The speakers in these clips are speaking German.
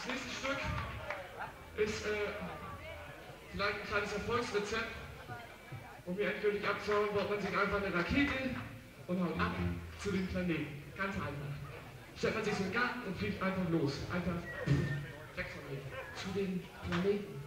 Das nächste Stück ist äh, vielleicht ein kleines Erfolgsrezept, um mir endgültig abzuhauen, baut man sich einfach eine Rakete und haut ab zu dem Planeten. Ganz einfach. Stellt man sich so einen Garten und fliegt einfach los. Einfach weg von mir. Zu dem Planeten.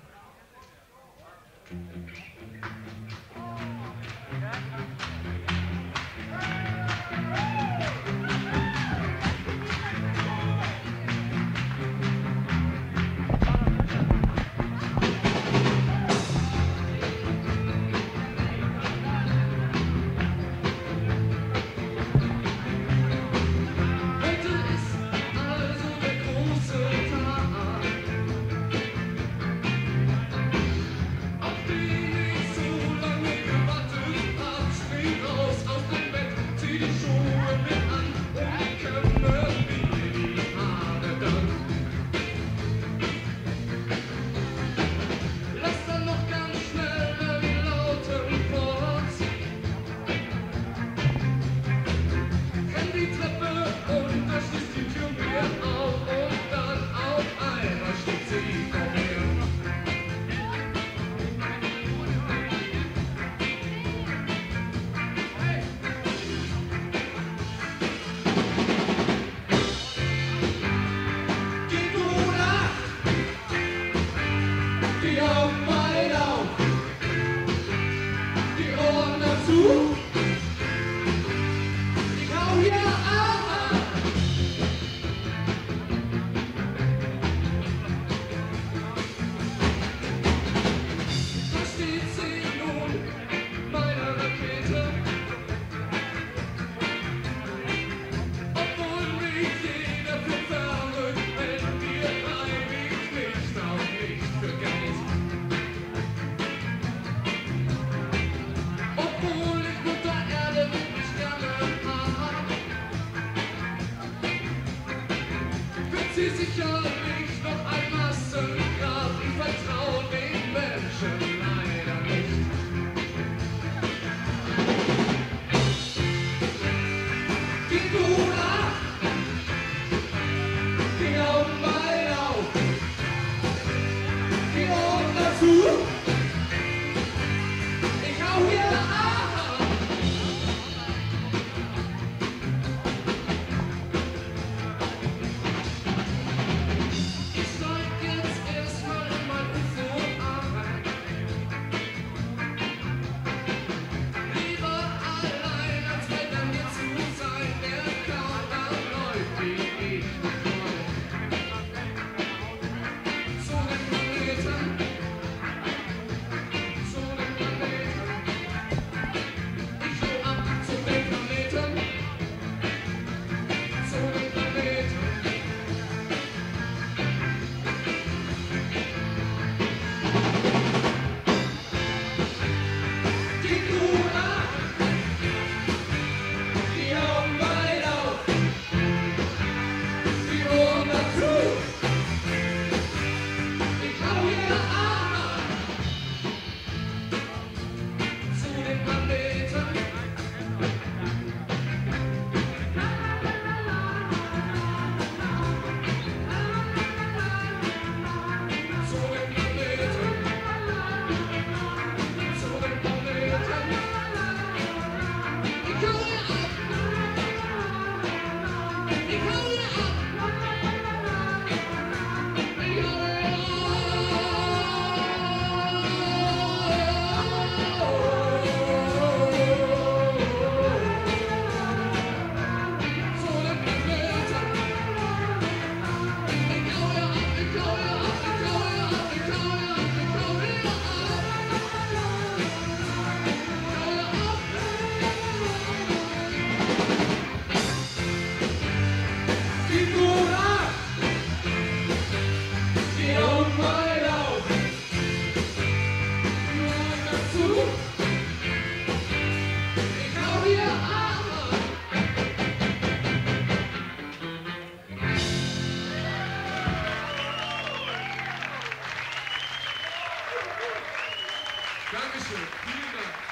Cambio. Musician